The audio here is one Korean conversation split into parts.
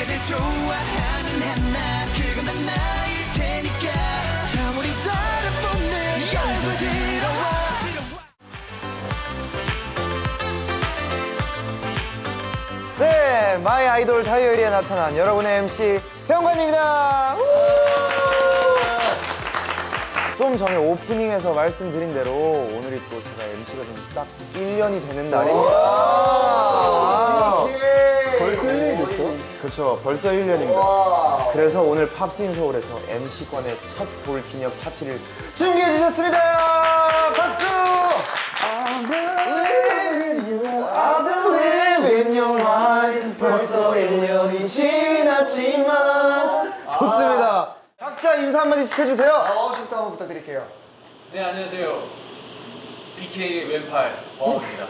네가 제일 좋아하는 하나. 그건 난 나일 테니까. 자 우리 분들 열불 들어와. 네, My Idol Diary에 나타난 여러분의 MC 병관입니다. 좀 전에 오프닝에서 말씀드린 대로 오늘이 또 제가 MC가 된 지 딱 1년이 되는 날입니다. 벌써 1년이 됐어? 그렇죠, 벌써 1년입니다. 그래서 오늘 팝스인 서울에서 MC권의 첫 돌 기념 파티를 준비해 주셨습니다. 박수! 인사 한마디씩 해주세요. 어시부터 한번 부탁드릴게요. 네 안녕하세요. BK 왼팔 어입니다.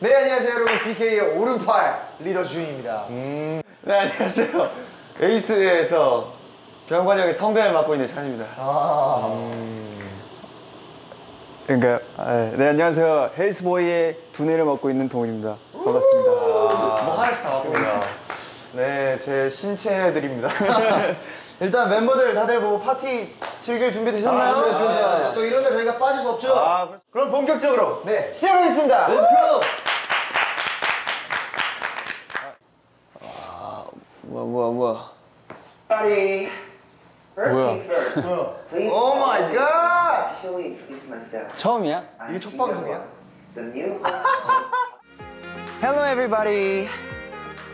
네 안녕하세요 여러분 BK의 오른팔 리더 주인입니다. 네, 안녕하세요. 에이스에서 병관 역의 성대를 맡고 있는 찬입니다. 그러니까 아, 네 안녕하세요 헬스보이의 두뇌를 맡고 있는 동훈입니다 반갑습니다 뭐 하나씩 다 왔습니다. 네, 제 신체들입니다. 일단 멤버들 다들 뭐 파티 즐길 준비 되셨나요? 아, 또 이런데 저희가 빠질 수 없죠. 아, 그럼 본격적으로 네. 시작하겠습니다. Let's go. 뭐야 뭐야 뭐야 Sorry. 뭐야? Oh myself. 처음이야? I'm 첫 방송이야? Hello, everybody.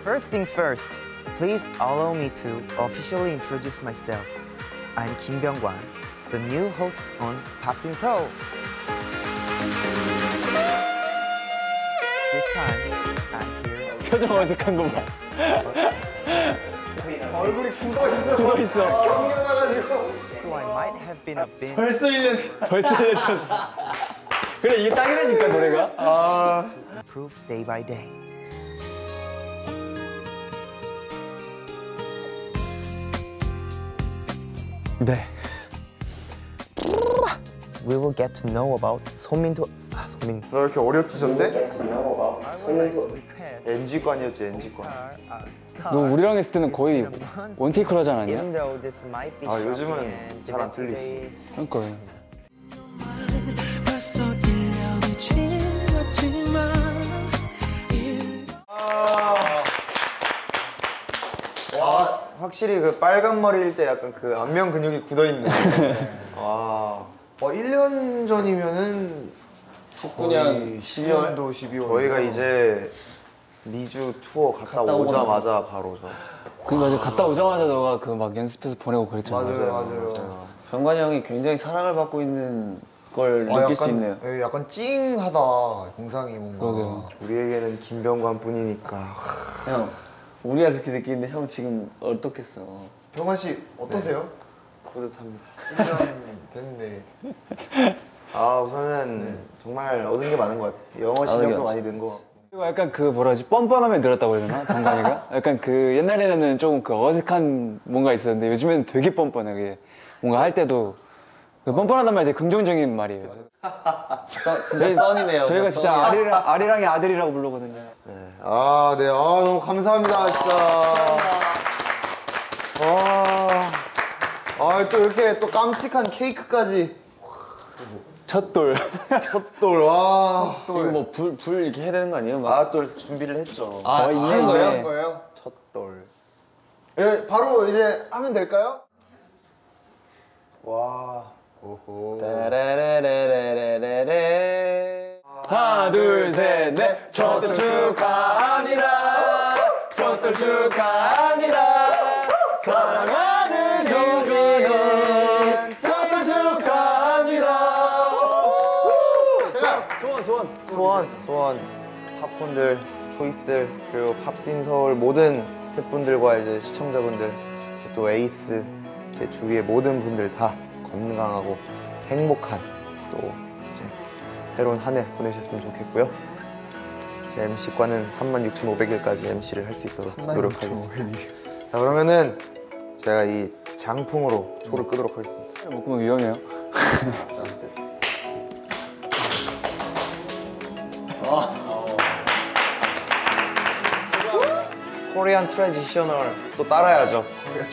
First things first, please allow me to officially introduce myself. I'm Kim Byung-gwan, the new host on Pops in Seoul. This time, I'm here. 표정 어색한 거봐 얼굴이 굳어 있어. 죽어 있어 경련나가지고. So I might have been a bit 벌써 1년. 벌써 내쳤어 그래 이게 딱이라니까 노래가 improved day by day. 네. We will get to know about 소민도 아, 소민 너 이렇게 어려지셨는데? Get to know about 소민도. NG관이었지, NG관. 너 우리랑 했을 때는 거의 원테이크로 하지 않았냐? 아, 요즘은 and 잘안 devastating, 그러니까 확실히 그 빨간 머리일 때 약간 그 안면 근육이 굳어있네. 아. 어 1년 전이면은 19년 10년도 12월. 저희가 이제 리주 투어 갔다, 오자마자 바로 저. 그 맞아 갔다 오자마자 너가 그 막 연습해서 보내고 그랬잖아 맞아요, 맞아요. 병관이 형이 굉장히 사랑을 받고 있는 걸 아, 느낄 수 있네요. 예, 약간 찡하다 영상이 뭔가. 그러게요. 우리에게는 김병관 뿐이니까. 형, 우리가 그렇게 느끼는데 형 지금 어떻겠어? 병환 씨 어떠세요? 뿌듯합니다. 1년 됐는데. 아 우선은 정말 얻은 게 많은 것 같아요. 영어 실력도 많이 는 거. 같고. 그리고 약간 그 뭐라 하지 뻔뻔함에 늘었다고 해야 되나 동관이가 약간 그 옛날에는 조금 그 어색한 뭔가 있었는데 요즘에는 되게 뻔뻔하게 뭔가 할 때도 그 뻔뻔하단 말이 되게 긍정적인 말이에요. 써, 진짜 썬이네요. 저희가 진짜. 아리랑 아리랑의 아들이라고 부르거든요. 아, 네. 아, 너무 감사합니다, 진짜. 와. 아, 또 이렇게 또 깜찍한 케이크까지. 첫 돌. 첫돌, 와. 이거 뭐 불 불 이렇게 해야 되는 거 아니에요? 막 아, 또 준비를 했죠. 아, 하는 있네. 거예요? 거예요? 첫돌. 예, 바로 이제 하면 될까요? 와. 오호. 따라라라라라라라. 하나 둘셋 넷. 첫돌 축하합니다. 첫돌 축하합니다. 사랑하는 형제는 첫돌 축하합니다. 소원, 소원. 소원, 소원. 팝콘들, 초이스들, 그리고 팝신 서울 모든 스태프분들과 이제 시청자분들, 또 에이스, 제 주위의 모든 분들 다 건강하고 행복한 또 이제 새로운 한 해 보내셨으면 좋겠고요. 제 MC 관은 36,500일까지 MC를 할 수 있도록 노력하겠습니다. 자, 그러면은 제가 이 장풍으로 초를 끄도록 하겠습니다. 먹으면 뭐 위험해요. 자, Korean traditional 또 따라야죠.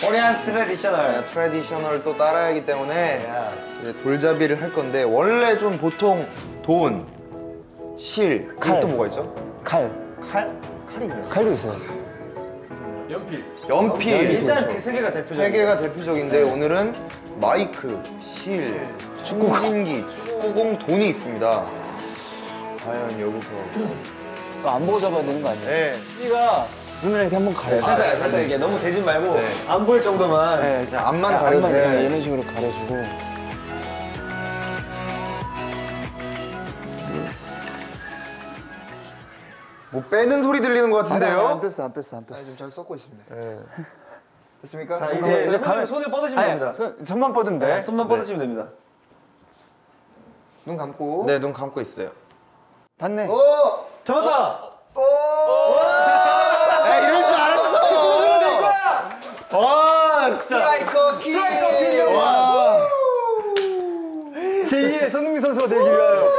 Korean traditional. 네, traditional 또 따라야 하기 때문에 이제 돌잡이를 할 건데 원래 좀 보통 돈, 실, 칼. 또 뭐가 있죠? 칼. 칼? 칼이 있네. 칼도 있어요. 연필. 연필. 일단 그 세 개가 대표적인. 세 개가 대표적인데 오늘은 마이크, 실, 축구공기, 축구공, 돈이 있습니다. 과연 여기서 안 보고 잡아야 되는 거 아니에요? 네. 우리가 눈을 이렇게 한번 가려. 살짝, 살짝 이게 너무 대진 말고 안 보일 정도만. 네, 그냥 앞만 가려주세요. 네, 이런 식으로 가려주고. 뭐 빼는 소리 들리는 것 같은데요? 안 뺐어, 안 뺐어, 안 뺐어. 잘 섞고 있습니다. 네. 됐습니까? 자, 손 이제 남았어요? 손, 가면- 손을 뻗으시면 아니, 됩니다. 손, 손만 뻗으면 돼. 네, 손만 뻗으시면 됩니다. 눈 감고. 네, 눈 감고 있어요. 닿네. 오! 잡았다! 야, 이럴 줄 알았어! 와, 스트라이커 킹! 와, 제2의 손흥민 선수가 되기 위하여.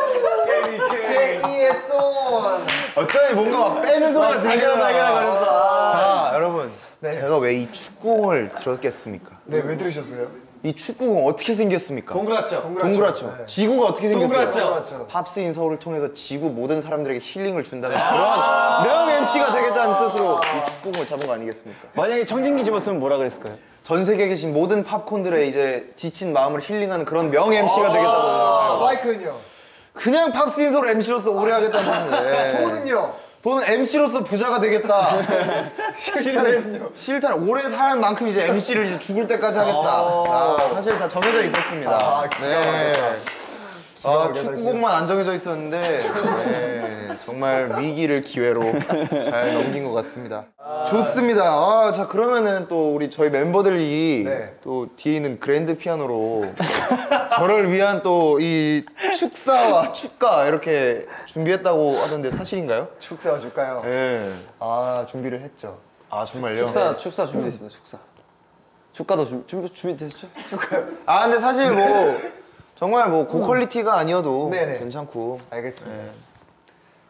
제2의 손! 어쩌니 뭔가 막 빼는 소리가 달걀, 달걀 거렸어. 자, 여러분. 제가 왜 이 축구공을 들었겠습니까? 네, 왜 들으셨어요? 이 축구공 어떻게 생겼습니까? 동그랗죠. 동그랗죠. 지구가 어떻게 생겼어요? 동그랗죠. Pops in Seoul을 통해서 지구 모든 사람들에게 힐링을 준다는 그런 명 MC가 되겠다는 뜻으로 이 축구공을 잡은 거 아니겠습니까? 만약에 청진기 집었으면 뭐라 그랬을까요? 전 세계에 계신 모든 팝콘들의 이제 지친 마음을 힐링하는 그런 명 MC가 되겠다고 아. 마이크는요? 그냥 팝스인 서울 MC로서 오래 하겠다는 뜻인데 돈은요? 돈은 MC로서 부자가 되겠다. 실타래는요? 싫다. 오래 사는 만큼 이제 MC를 이제 죽을 때까지 하겠다. 아, 사실 다 정해져 있었습니다. 아, 막히다. 아, 축구공만 안 정해져 있었는데 네, 정말 위기를 기회로 잘 넘긴 것 같습니다. 좋습니다. 아, 자 그러면은 또 우리 저희 멤버들이 네. 또 뒤에 있는 그랜드 피아노로 저를 위한 또 이 축사와 축가 이렇게 준비했다고 하던데 사실인가요? 축사 줄까요? 네. 아, 준비를 했죠. 아 정말요? 축사, 축사 준비됐습니다, 축사. 축가도 준, 준비, 준비됐죠? 아 근데 사실 뭐 정말 뭐 고퀄리티가 아니어도 네네. 괜찮고 알겠습니다.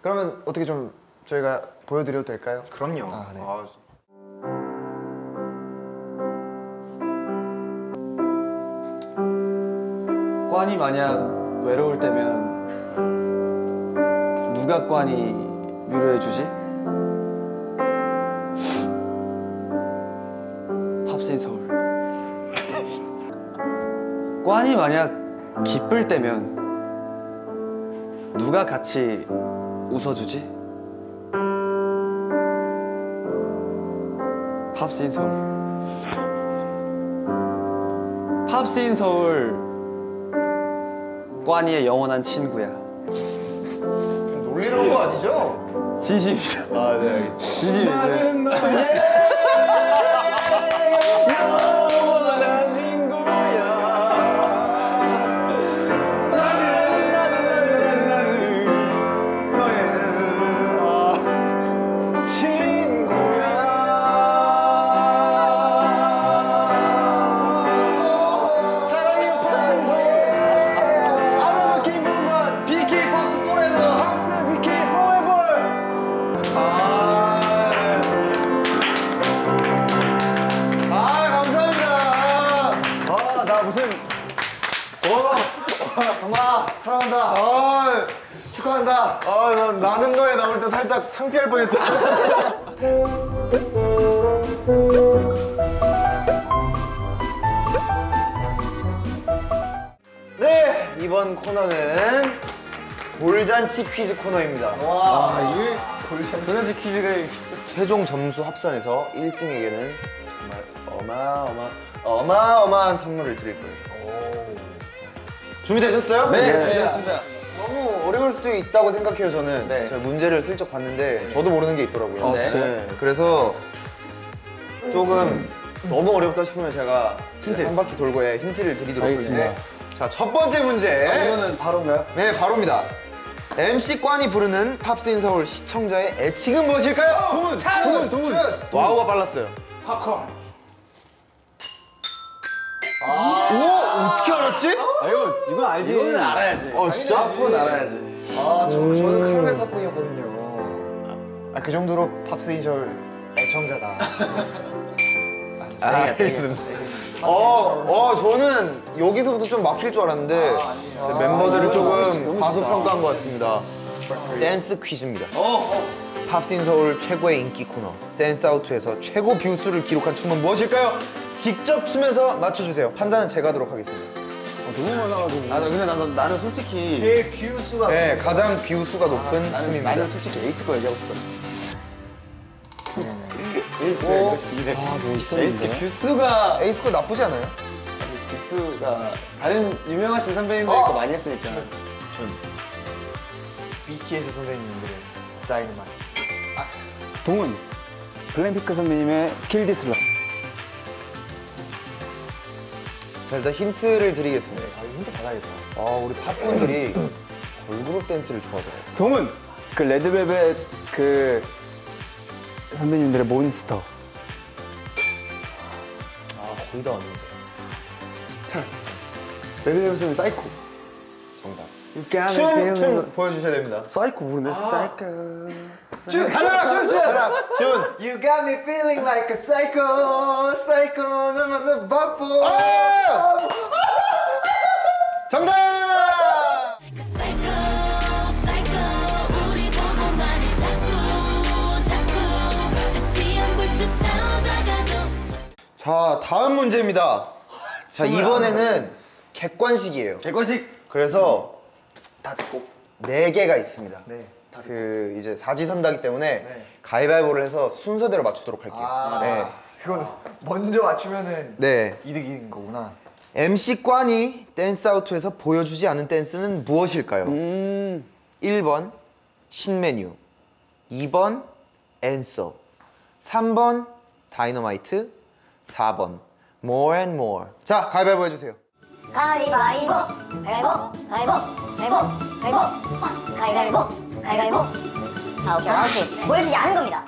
그러면 어떻게 좀 저희가 보여드려도 될까요? 그럼요. 아, 네. 꽌이 만약 외로울 때면 누가 꽌이 위로해주지? 팝신 서울 꽌이 만약 기쁠 때면 누가 같이 웃어주지? 팝신 서울 팝신 서울 꽌이의 영원한 친구야. 놀리는 거 아니죠? 진심이다. 아네 알겠습니다. 진심이다. 창피할 뻔했다. 네 이번 코너는 돌잔치 퀴즈 코너입니다. 와, 이게 골샷. 돌잔치 퀴즈가 최종 점수 합산해서 1등에게는 정말 어마어마 어마어마한 선물을 드릴 거예요. 준비되셨어요? 네, 준비됐습니다. 너무 어려울 수도 있다고 생각해요 저는 네. 제가 문제를 슬쩍 봤는데 저도 모르는 게 있더라고요 어, 진짜요? 그래서 조금 너무 어렵다 싶으면 제가 힌트 한 바퀴 돌고 해 힌트를 드리도록. 하겠습니다 자첫 번째 문제 이거는 바로인가요? 네 바로입니다 MC 꽌이 부르는 팝스인 서울 시청자의 애칭은 무엇일까요? 돈, 돈, 돈. 와우가 빨랐어요 팝콘. 오 어떻게 알았지? 아, 이거, 이건 알지. 이거는 알아야지. 어 진짜? 그건 알아야지. 아, 저, 저는 카라멜 팝콘이었거든요. 아, 그 정도로 Pops in Seoul 애청자다. 아, 알겠습니다. 어, 어, 저는 여기서부터 좀 막힐 줄 알았는데 제 멤버들을 조금 과소평가한 것 같습니다. 댄스 퀴즈입니다. Pops in Seoul 최고의 인기 코너 Dance How To에서 최고 view수를 기록한 춤은 무엇일까요? 직접 추면서 맞춰주세요. 판단은 제가 하도록 하겠습니다. 너무 많아가지고. 아, 나 근데 나는, 나는 솔직히 제일 view수가 네, 가장 view수가 높은 나는, 춤입니다. 나는 솔직히 A.C.E 거 얘기하고 싶거든. A.C.E가 어? 이거 싶은데. 아, 뭐 A.C.E 있었는데. view수가 A.C.E 거 나쁘지 않아요? view수가 다른 유명하신 선배님들 거 많이 했으니까. BTS 선생님들의 다이너마이트. 동훈 블랙핑크 선배님의 Kill This Lo- 자, 일단 힌트를 드리겠습니다. 아, 이거 힌트 받아야겠다. 아, 우리 팬분들이 걸그룹 댄스를 좋아하더라고요. 동훈 그 레드벨벳 그 선배님들의 몬스터. 아, 거의 다 왔는데. 레드벨벳 선배 사이코. 춤, 춤 보여주셔야 됩니다. 사이코 모르네, 사이코. 준, 가자, 준, 준! 준! You got me feeling like a psycho, psycho, 너만 바보. 아! 정답! 자, 다음 문제입니다. 자, 이번에는 객관식이에요. 객관식. 그래서 다 듣고. 네 개가 있습니다. 네. 그 이제 사지선다기 때문에 네. 가위바위보를 해서 순서대로 맞추도록 할게요. 아, 네. 이건 먼저 맞추면은 네. 이득인 거구나. MC 꽝이 댄스 아우트에서 보여주지 않은 댄스는 무엇일까요? 음. 1번 신메뉴 2번 Answer 3번 다이너마이트 4번 more and more 자 가위바위보 해주세요 가위바위보 가위바위보 가위바위보 가위바위보 가위바위보 가위바위보 자 오케이 하나씩 보여주지 않은 겁니다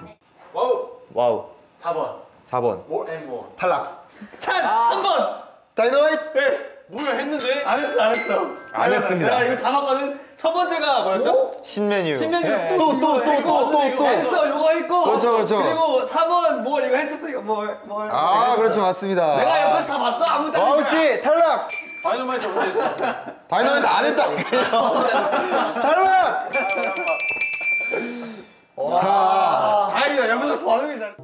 와우. 와우 4번. 4번 More and more. 탈락 찬! 3번! 다이너마이트 Yes! 뭐야, 했는데? 안 했어, 안 했어. 안 했습니다. 내가 이거 다 봤거든? 첫 번째가 뭐였죠? 신메뉴 신메뉴 네. 또, 또, 또, 또, 또, 또, 또. 했어, 요거 했고. 그렇죠, 그렇죠. 그리고 4번 more 이거 했었어, 이거 more, more. 아 그렇죠 맞습니다 내가 옆에서 다 봤어, 아무도 안 와우 했어. 씨 탈락 다이너마이트 언제 했어? 다이너마이트 안 했다니까요 탈락 자 다행이다, 옆에서 반응이 잘.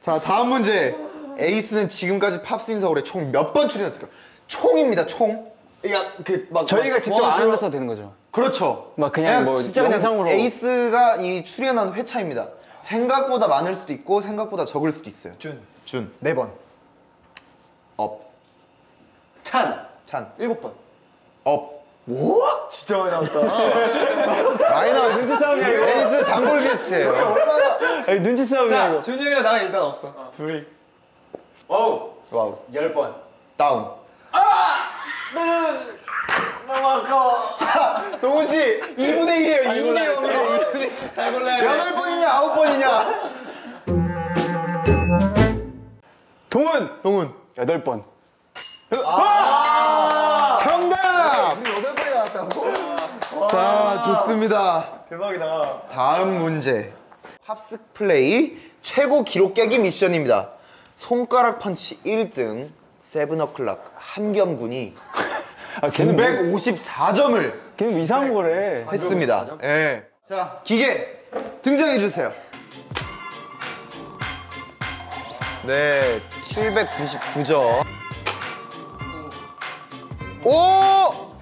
자 다음 문제 에이스는 지금까지 팝신 서울에 총 몇 번 출연했을까요? 총입니다 총 그러니까 그막 저희가 직접 안 불러서 되는 거죠. 그렇죠 막 그냥 뭐 진짜 그냥 영상으로. 에이스가 이 출연한 회차입니다 생각보다 많을 수도 있고 생각보다 적을 수도 있어요 준. 준, 네 번. Up, 찬 찬, 일곱 번. Up 뭐? 진짜 많이 나왔다. 많이 나왔어 눈치 싸움이야 이거. A.C.E 단골 게스트예요 아니, 눈치 싸움이야 자, 이거. 준이 형이랑 나랑 일단 없어. 둘이. 와우. 와우 10번. Down 너무 아까워. 동훈 씨 2분의 1이에요 2분의 1 오늘은 2분의 1 잘 골라야 돼. 여덟 번이냐 아홉 번이냐 동은 동훈. 여덟 번. 정답! 우리 여덟 번이 나왔다고? 자 좋습니다. 대박이다. 다음 문제. 합숙 플레이 최고 기록 깨기 미션입니다. 손가락 펀치 1등 세븐어클락 한겸군이 아 걔는 뭐, 954점을 걔는 뭐 이상한 거래. 했습니다. 예. 자 기계 등장해 주세요 네 799점 오!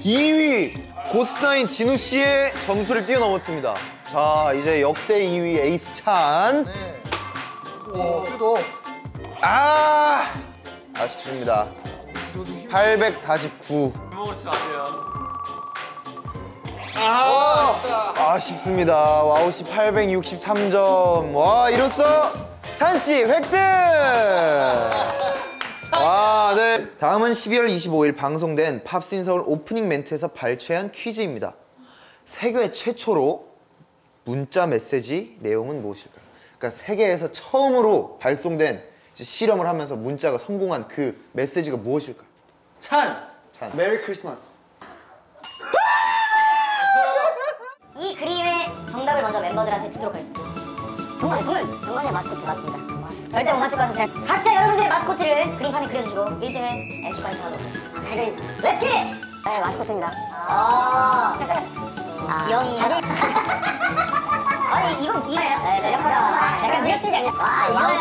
2위 고스나인 진우 씨의 점수를 뛰어넘었습니다. 자 이제 역대 2위 에이스 찬. 오, 슈도. 아 아쉽습니다. 849 먹으시지 마세요. 아 쉽습니다 와우씨 863점 와 이로써 찬씨 획득 와, 네. 다음은 12월 25일 방송된 팝신 서울 오프닝 멘트에서 발췌한 퀴즈입니다. 세계 최초로 문자 메시지 내용은 무엇일까요? 그러니까 세계에서 처음으로 발송된 실험을 하면서 문자가 성공한 그 메시지가 무엇일까요? 찬. 찬. Merry Christmas. 멤버들한테 듣도록 하겠습니다. 동훈 동훈 정관의 마스코트 맞습니다. 절대 못 맞출 것 같아서 제가 각자 여러분들의 마스코트를 그림판에 그려주시고 1등을 MC까지 정하도록 하겠습니다. 잘 그립니다. Let's 네 마스코트입니다. 아, 아 귀염이 자기 아니 이건 이거예요. 네, 저 형보다 약간 우여치기 아니야? 와 이거 어떻게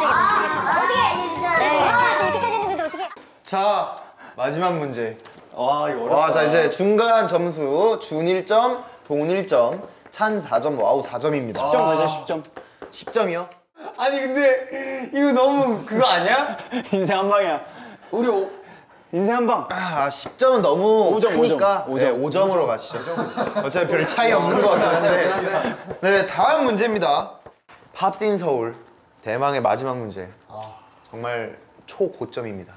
진짜 네. 와 이렇게까지 했는데 어떻게? 자 마지막 문제. 와 이거 어렵다. 와, 자 이제 중간 점수 준 1점, 동 1점, 찬 4점, 와우 4점입니다. 10점 가자 10점 10점이요? 아니 근데 이거 너무 그거 아니야? 인생 한 방이야 우리 오, 인생 한 방 아, 10점은 너무 5점, 크니까 5점. 네, 5점으로 가시죠. 어차피 별 차이 없는 것 같은데. 네, 다음 문제입니다. 팝신 서울 대망의 마지막 문제. 정말 초고점입니다.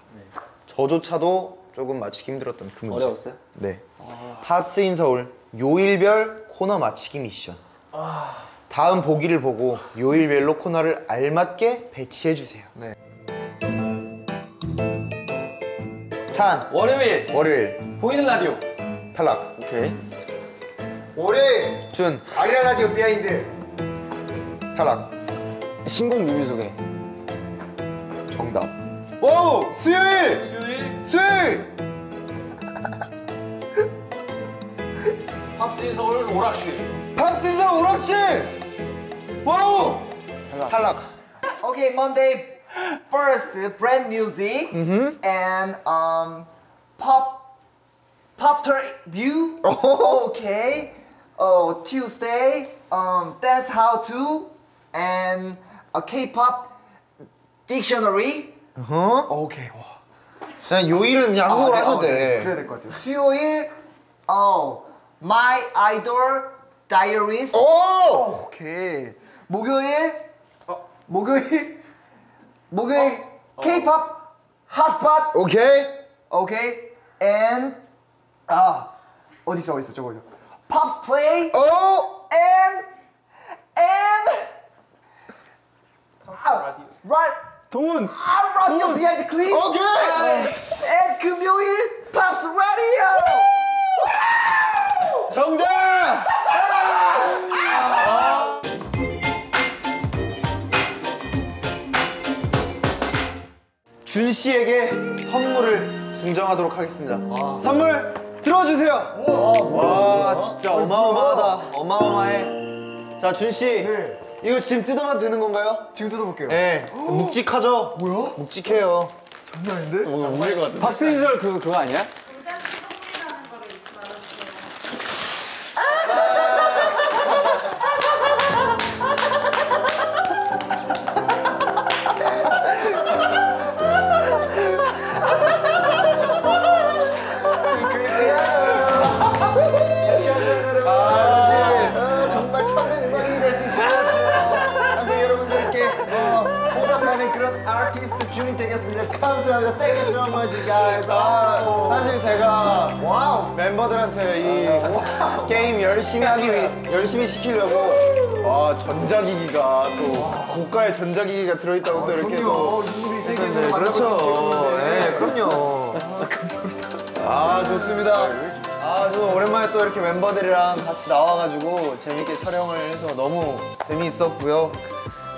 저조차도 조금 맞히기 힘들었던 그 문제. 어려웠어요? 네. 팝스인 서울 요일별 코너 맞히기 미션. 다음 보기를 보고 요일별로 코너를 알맞게 배치해 주세요. 네. 찬 월요일 월요일 보이는 라디오. 탈락. 오케이. 월요일 준 아리아 라디오 비하인드 탈락. 신곡 뮤비 소개 정답. 오 수요일 수요일 수요일 팝신 서울 오락실. 팝스인 서울 오락실. 와우 탈락. Okay, Monday first brand music and um pop pop tour view. okay. Oh, Tuesday um dance how to and a K-pop dictionary. 어? 오케이. 와. 그냥 요일은 그냥 한국어로 네, 하셔도 어, 네. 돼. 그래야 될 것 같아요. 수요일 어 My Idol Diaries. 오! 오케이. 목요일 목요일 목요일 K-pop Hot Spot. 오케이. 오케이. And 아 어디 있어 어디 있어 저거 저거. Pops Play 오! and and 아, right 동훈 아 라디오 비하인드 클립. 오케이. and 금요일 Pops 라디오. 정답! 준 씨에게 선물을 증정하도록 하겠습니다. 선물 들어주세요. 와, 진짜 어마어마하다. 어마어마해. 자, 준 씨. 이거 지금 뜯어봐도 되는 건가요? 지금 뜯어볼게요. 네. 묵직하죠? 뭐야? 묵직해요. 장난 아닌데? 팝스인설 그, 그거 아니야? 감사합니다. Thank you so much, guys. 아, 사실 제가 와우. 멤버들한테 이 게임 열심히 하기 위해 열심히 시키려고 와 전자기기가 또 고가의 전자기기가 들어있다고 또 이렇게 또 그럼요. 21세기에서 네, 그렇죠. 네, 그럼요. 감사합니다. 아 좋습니다. 아 저도 오랜만에 또 이렇게 멤버들이랑 같이 나와가지고 재밌게 촬영을 해서 너무 재미있었고요.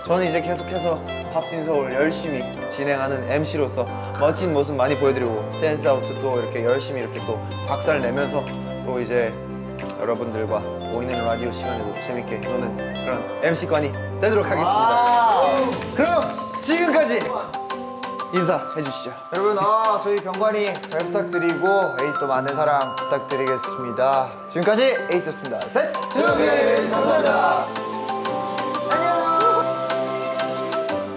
저는 이제 계속해서 Pops in Seoul 열심히 진행하는 MC로서 멋진 모습 많이 보여드리고 Dance How To 이렇게 열심히 이렇게 또 박살 내면서 또 이제 여러분들과 보이는 라디오 시간으로 재밌게 노는 그런 MC관이 되도록 하겠습니다. 그럼 지금까지 인사해 주시죠. 여러분, 아, 저희 병관이 잘 부탁드리고 에이스도 많은 사랑 부탁드리겠습니다. 지금까지 에이스였습니다. 셋, to be ACE 감사합니다.